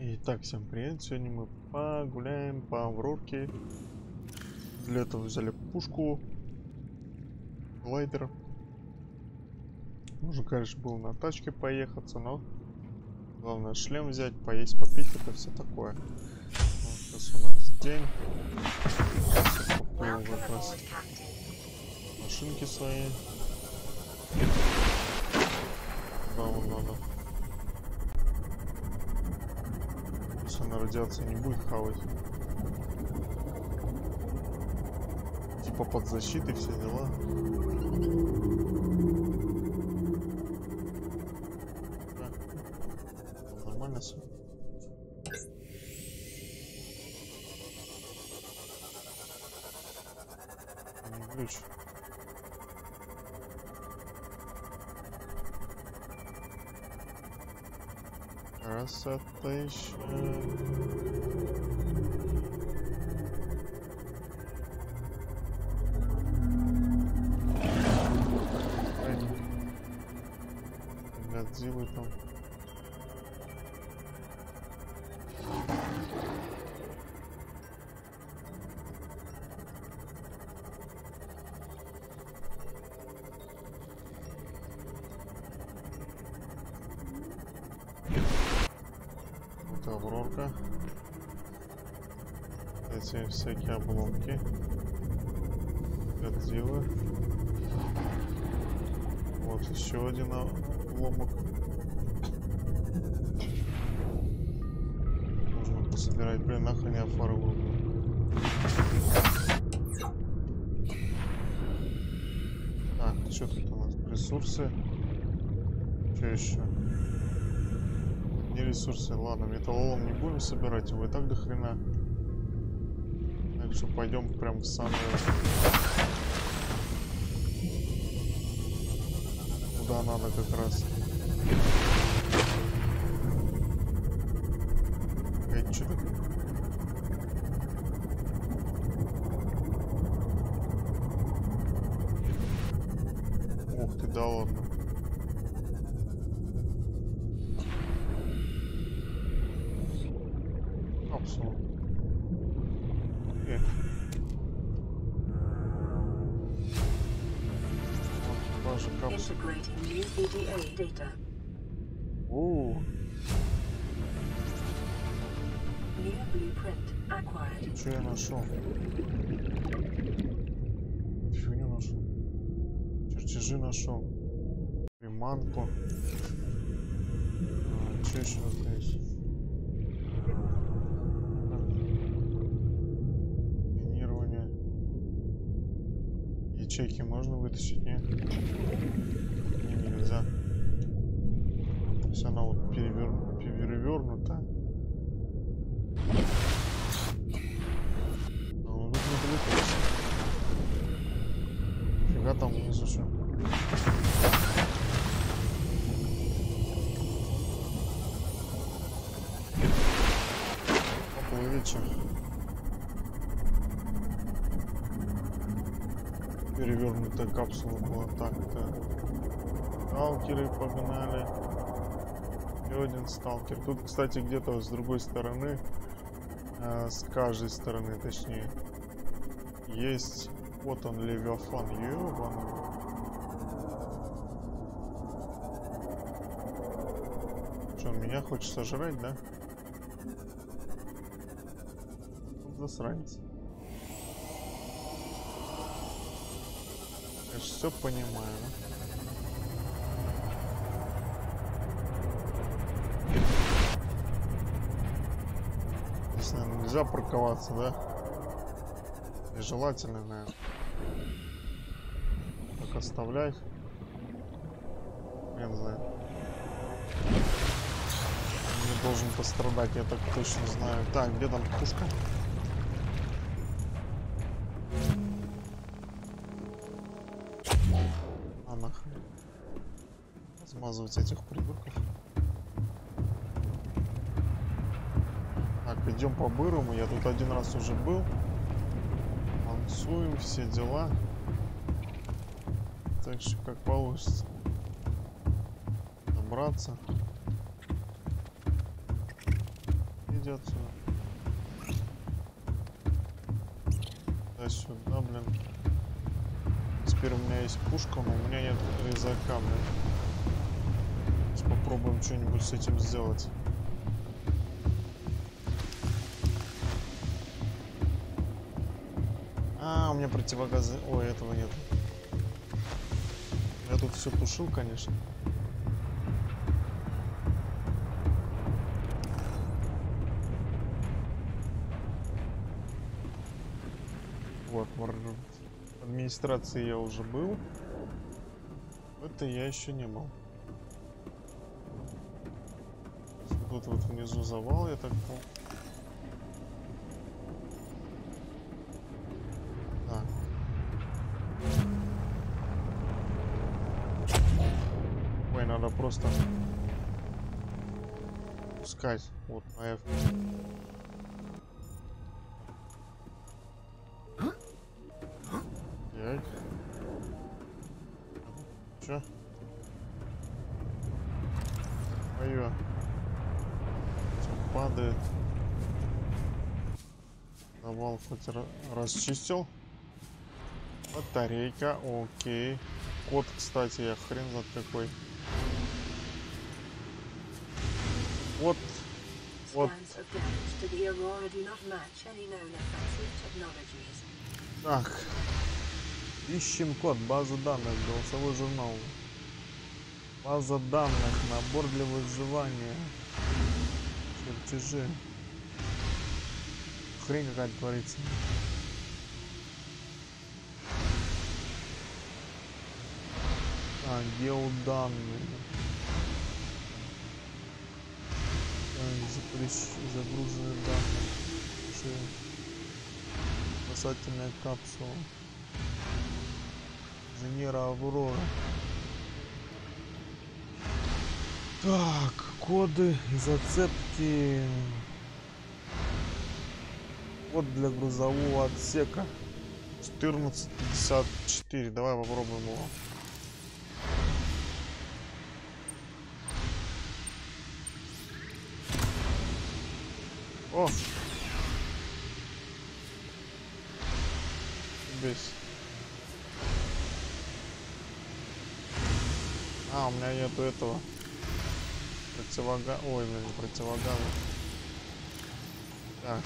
Итак, всем привет. Сегодня мы погуляем по Аврорке. Для этого взяли пушку, глайдер. Можно, конечно, было на тачке поехаться, но главное шлем взять, поесть, попить, это все такое. Вот сейчас у нас день. Поплыл как раз машинки свои. Да, она радиация не будет хавать. Типа под защитой все дела. Нормально все. Не ключ. resuscitation. Годзиллы. Вот еще один обломок. Можно пособирать. Блин, нахрен я фары выбрал. Так, что тут у нас? Ресурсы. Что еще? Не ресурсы, ладно, металлолом не будем собирать, его и так до хрена. Так что пойдем прям в самую... Куда надо как раз. Это что такое? Ух ты, да ладно. New blueprint acquired. что я нашел? Фигню нашел. Чертежи нашел. Приманку. А, что еще есть? Ячейки можно вытащить, не? Не, нельзя. Есть она вот перевер- перевернута. Он тут недалеко. Фига там внизу что? Поплыли? Перевернутая капсула была так-то. Сталкеры погнали. Еще один сталкер. Тут, кстати, где-то с другой стороны, э, с каждой стороны, точнее, есть. Вот он, Левиафан. Ёбаный. Что, меня хочет сожрать, да? Засранец. Я же все понимаю. Здесь, наверное, нельзя парковаться, да? Нежелательно, наверное. Так оставлять. Я не знаю. Не должен пострадать, я так точно знаю. Так, где там пушка? Смазывать этих придурков. Так, идем по бырому. Я тут один раз уже был. Мансуем, все дела. Так что как получится. Добраться. иди отсюда. Да сюда, блин. Теперь у меня есть пушка, но у меня нет резака, блин. Сейчас попробуем что-нибудь с этим сделать. А, у меня противогазы... Ой, этого нет. Я тут все тушил, конечно. Вот, в администрации я уже был. Это я еще не был. Вот внизу завал, я так понял. Так. Ой, надо просто пускать. Вот на F. Чё? Падает. Завал хоть ра- расчистил. Батарейка, окей. Код, кстати, я хрен знает какой. Вот, вот, так. Ищем код, база данных, голосовой журнал. База данных, набор для выживания. Чертежи. Хрень какая-то творится. А, геоданные. Запрещ... загруженные данные. Спасательная капсула. Инженера Аврора. Так, коды зацепки. Код для грузового отсека. 1454. Давай попробуем его. О! Здесь. А, у меня нету этого. Противога... Ой, блин, не противогаза. Так.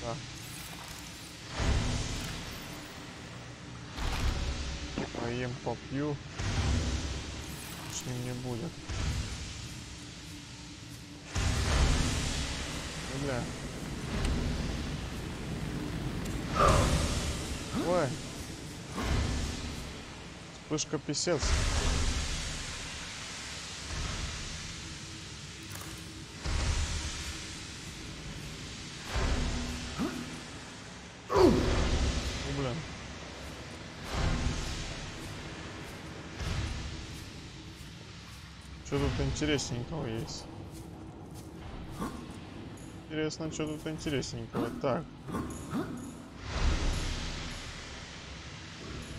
Так. Поем, попью. Лишним не будет. Ну, Бля. Ой. Вспышка писец. Интересненького есть? Интересно, что тут интересненького. Так.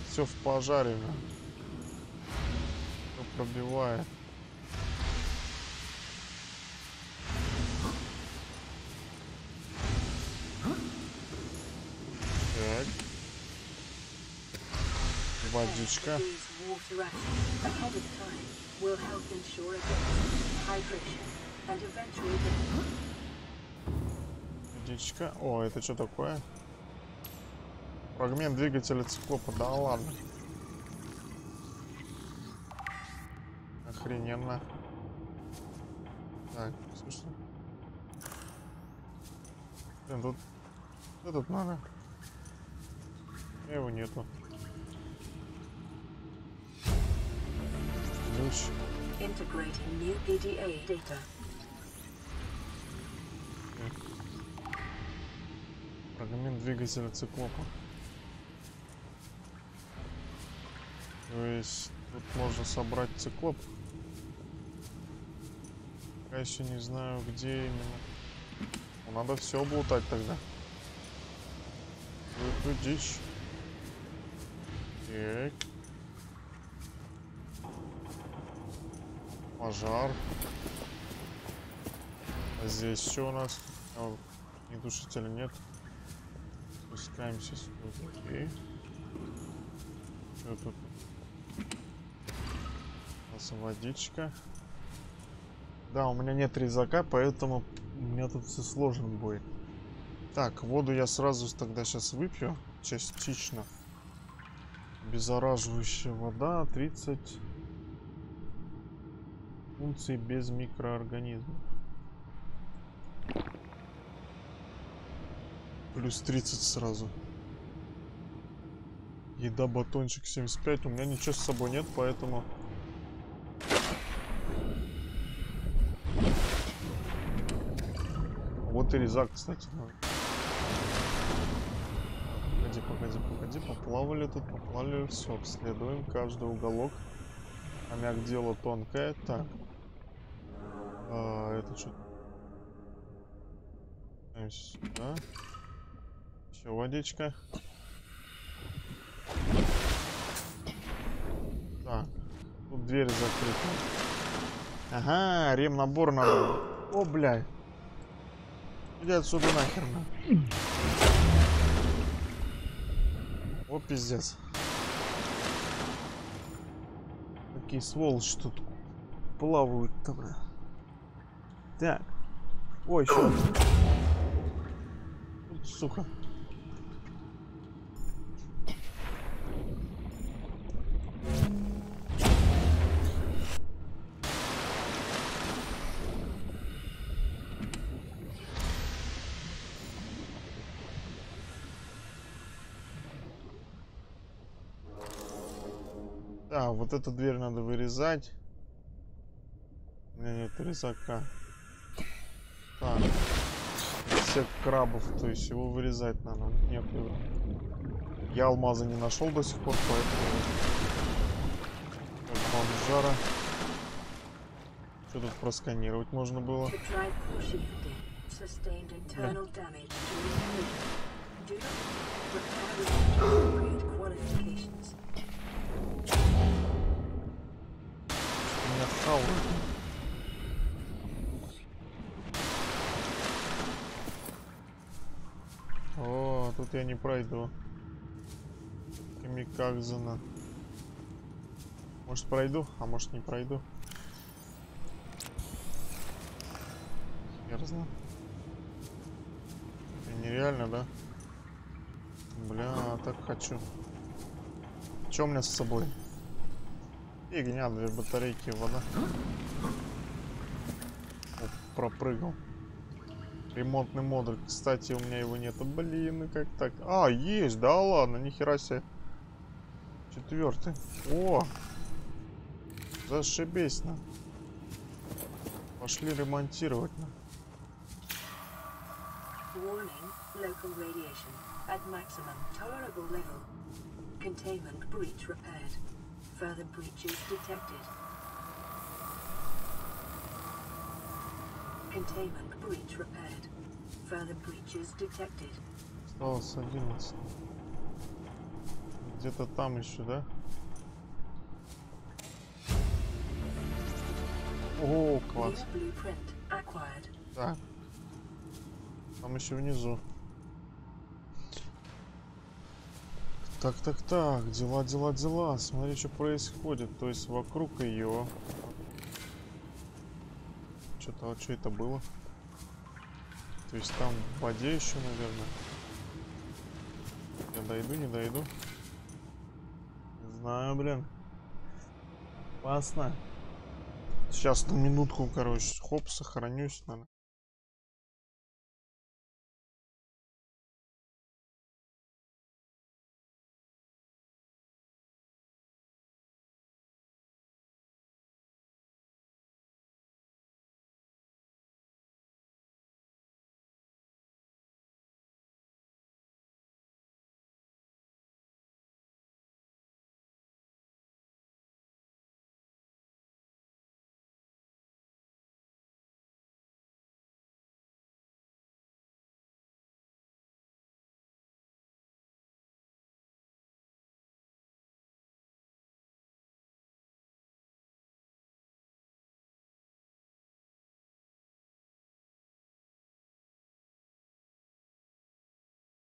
Все в пожаре. Все пробивает. Так. Водичка. Will help ensure against hydration and eventual death. Водичка. О, это что такое? Фрагмент двигателя циклопа. Да ладно. Охрененно. Так, слушай. Блин, тут... Что тут надо? Его нету. Ключ. Integrating new PDA data. Фрагмент двигателя циклопа. То есть тут можно собрать циклоп. Я еще не знаю, где именно. Ну, надо все облутать тогда. Эту дичь. Так. А здесь что у нас? А, нет. Спускаемся сюда. Окей. Что тут? У нас водичка. Да, у меня нет резака, поэтому у меня тут все сложно будет. Так, воду я сразу тогда сейчас выпью. Частично. Беззараживающая вода 30 функций без микроорганизмов. Плюс 30 сразу. Еда, батончик 75. У меня ничего с собой нет, поэтому... Вот и резак, кстати. надо. Погоди, погоди, погоди. Поплавали тут, поплавали. Все, обследуем каждый уголок. Хомяк дело тонкое. Так. А, это что? Сюда. Еще водичка. Так. Тут дверь закрыта. Ага, ремнабор надо. О, блядь. Иди отсюда нахер. на. О, пиздец. Какие сволочи тут плавают-то, бля. Так. Ой, еще. Сухо. Да, вот эту дверь надо вырезать. У меня нет резака. Всех крабов, то есть его вырезать надо. Его. Я алмаза не нашел до сих пор, поэтому... Так, бомжара. Что тут просканировать можно было? To try тут я не пройду. Камикадзена. Может пройду, а может не пройду. Хер знает. Это нереально, да? Бля, так хочу. Что у меня с собой? Фигня, две батарейки, вода. Оп, пропрыгал. Ремонтный модуль. Кстати, у меня его нету. Блин, ну как так? А, есть, да ладно, нихера себе. Четвертый. О! Зашибись на. Пошли ремонтировать на. Containment breach repaired. Further breaches detected. Containment breach repaired. Further breaches detected. Осталось 11. Где-то там еще, да? О, класс. Так. Там еще внизу. Так, так, так. Дела, дела, дела. Смотри, что происходит. То есть вокруг ее. Что-то, а что это было? То есть там в воде еще, наверное. Я дойду, не дойду. Не знаю, блин. Опасно. Сейчас на минутку, короче, хоп, сохранюсь, наверное.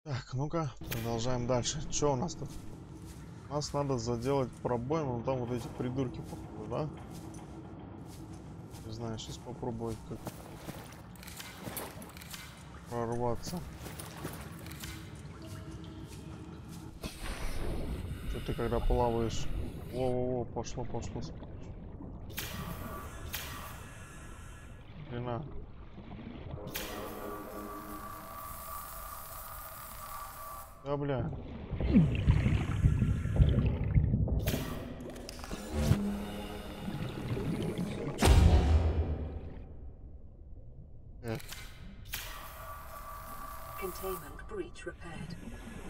Так, ну-ка, продолжаем дальше. Что у нас тут? Нас надо заделать пробоину, там вот эти придурки, походу, да? Не знаю, сейчас попробовать как прорваться. Что ты когда плаваешь? Во-во-во, пошло, пошло. Да, бля. Э, Containment breach repaired.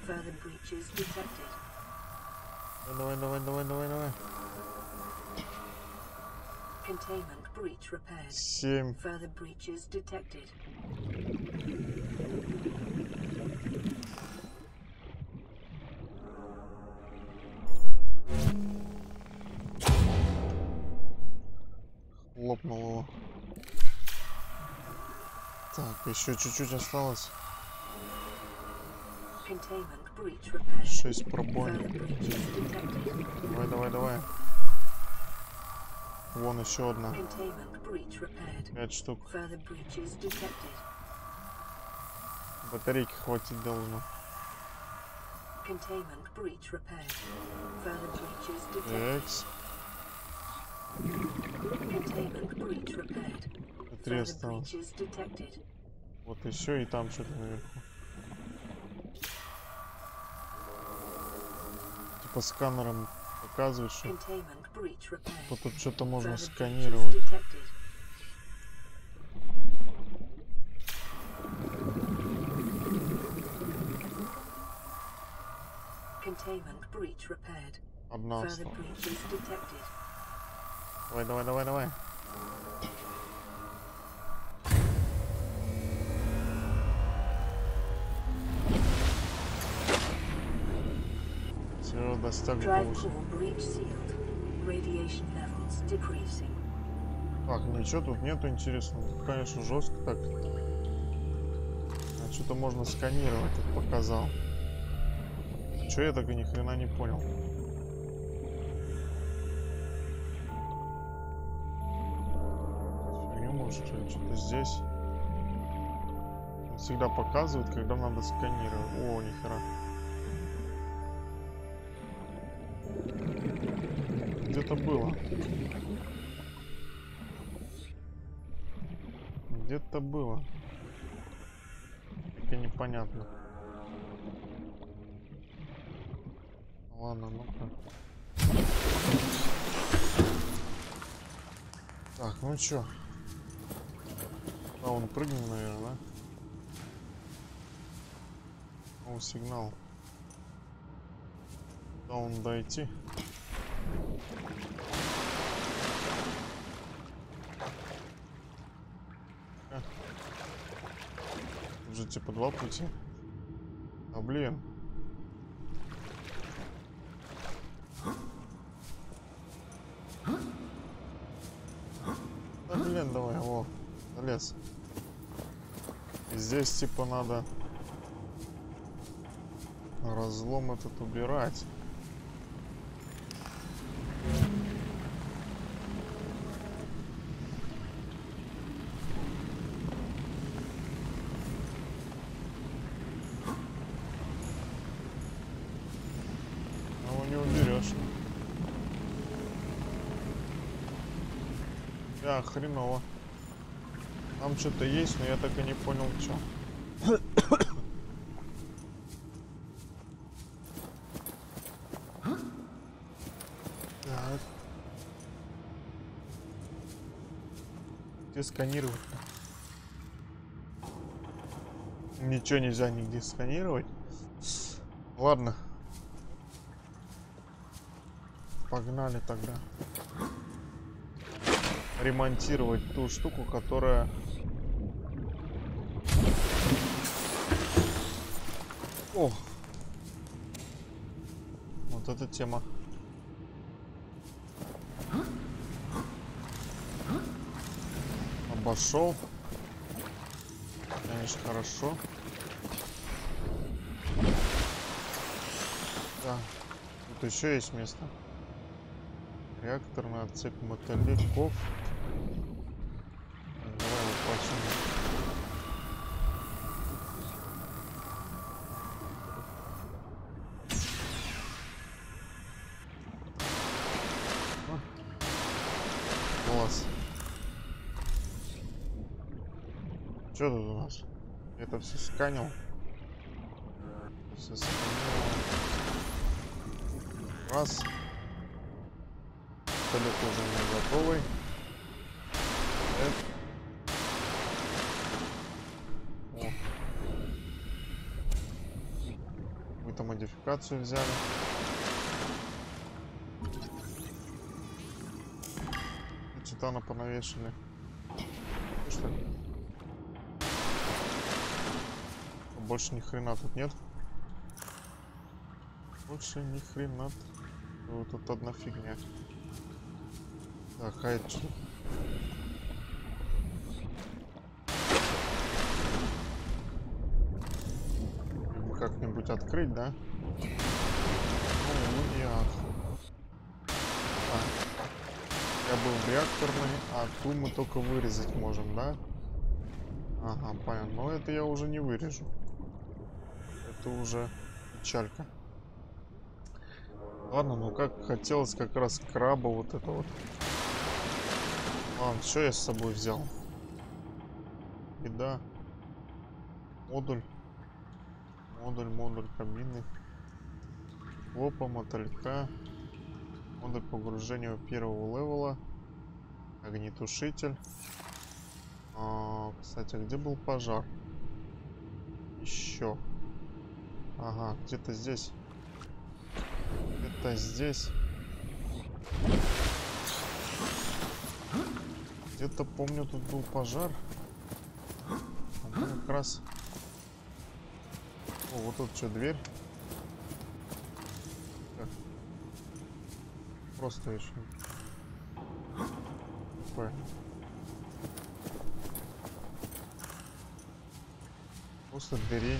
Further breaches detected. давай, давай, давай, давай, давай. Containment breach repaired. Семь. Further breaches detected. Лопнул его. Так, еще чуть-чуть осталось. Шесть пробоин. Давай, давай, давай. Вон еще одна. Пять штук. Батарейки хватить должно. Экс. Breach. Три осталось. Вот еще и там что-то наверху. Типа сканером показывает, что breach вот тут что-то можно сканировать. Containment breach repaired. Further осталась. breaches detected. Давай, давай, давай, давай. Все, decreasing. Так, ничего тут нету интересного. Тут, конечно, жестко так. А что-то можно сканировать, тут показал. Че я так и ни хрена не понял. Здесь. Он всегда показывает, когда надо сканировать. О, нихера. Где-то было. Где-то было. Только непонятно. Ладно, ну-ка. Так, ну чё? А, он прыгнул, наверное, да? О, сигнал. Да, он дойти. А. Тут же типа два пути. А блин. Да блин, давай, во, залез. Здесь типа надо разлом этот убирать. А его не уберешь. Да, хреново. Там что-то есть, но я так и не понял, что. Так. Где сканировать? Ничего нельзя нигде сканировать. Ладно. Погнали тогда. Ремонтировать ту штуку, которая... О! Вот эта тема. Обошел. Конечно, хорошо. Так. Тут еще есть место. Реакторный отсек мотыльков. Класс. Что тут у нас? Это все сканил. Все сканировал. Раз. Вертолет уже у меня готовый. Так. О. Мы-то модификацию взяли. Титана понавешали. Ну Что Больше ни хрена тут нет. Больше ни хрена. Вот тут одна фигня. Так, а это Как-нибудь открыть, да? Ну, нет. А. Я был в реакторной, а ту мы только вырезать можем, да? Ага, понятно. Но это я уже не вырежу. Это уже печалька. Ладно, ну как хотелось как раз краба вот это вот. Ладно, что я с собой взял? Еда. Модуль. Модуль, модуль кабины. Лопа, мотылька. Модуль погружения первого левела. Огнетушитель. А, кстати, а где был пожар? Еще. Ага, где-то здесь. Где-то здесь. Где-то помню, тут был пожар. А как раз... О, вот тут что, дверь? Так. Просто еще. Такое. Просто дверей.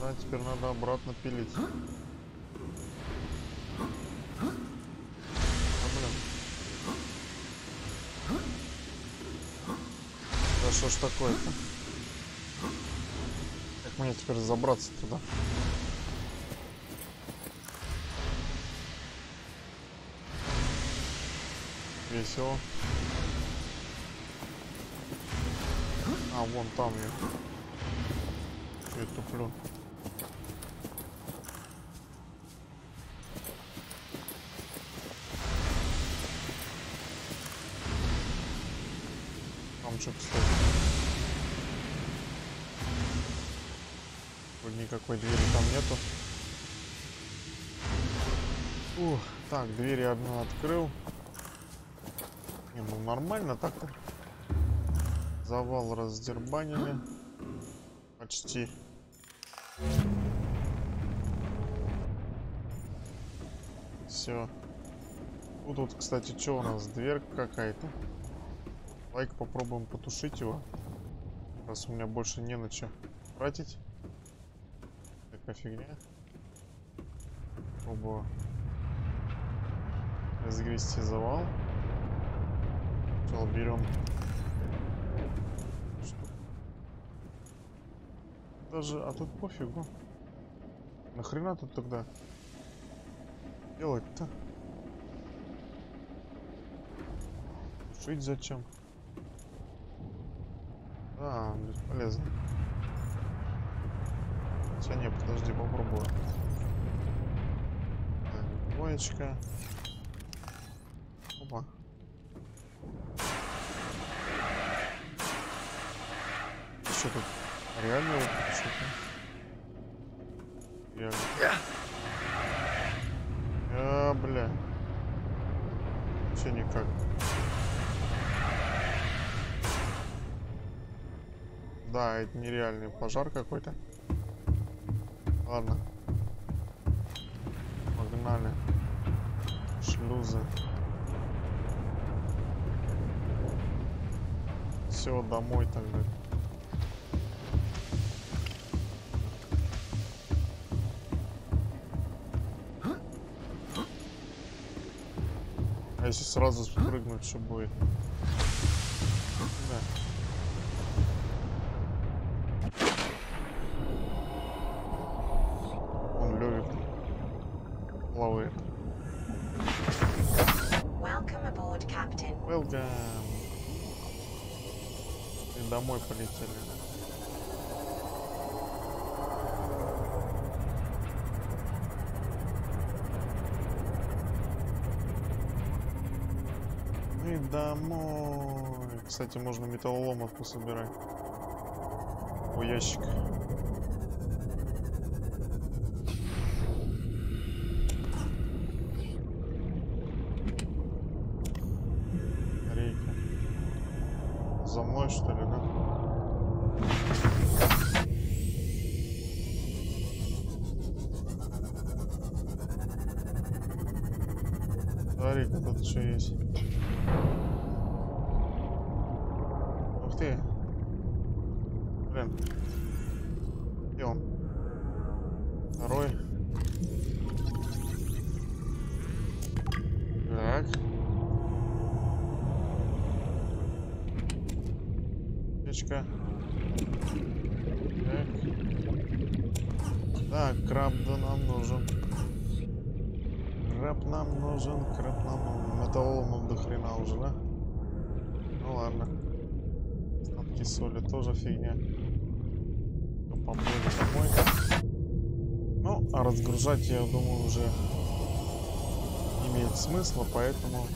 Да, теперь надо обратно пилить. А. Да что ж такое-то? Мне теперь забраться туда? Весело. А, вон там я. Я туплю? Никакой двери там нету. Ух, так, двери одну открыл. Не, ну нормально так-то. Завал раздербанили. Почти. Все. Ну тут, кстати, что у нас? Дверь какая-то. Лайк попробуем потушить его. Раз у меня больше не на что тратить. Такая фигня. Попробую разгрести завал. Сначала берем. Даже, а тут пофигу. Нахрена тут тогда делать-то? Шить зачем? А, бесполезно. Хотя не, подожди, попробую. Так, Двоечка. Опа. Что тут? Реально вот что-то? Реально. А, бля. Вообще никак. Да, это нереальный пожар какой-то. Ладно. Погнали. Шлюзы. Все, домой тогда. А если сразу спрыгнуть, что будет? Да. Он Левик плавает. Welcome aboard, Captain. Welcome. И домой полетели. И домой. Кстати, можно металлоломов пособирать. О, ящик. Ты. Блин. Где он? Второй. Так. Печка. Так. Так, краб да нам нужен. Краб нам нужен, краб нам. Металлоломов до хрена уже, да? Ну ладно. Остатки соли тоже фигня. Ну, поплыли домой. Ну, а разгружать, я думаю, уже имеет смысла, поэтому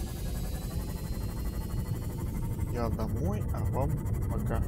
я домой, а вам пока.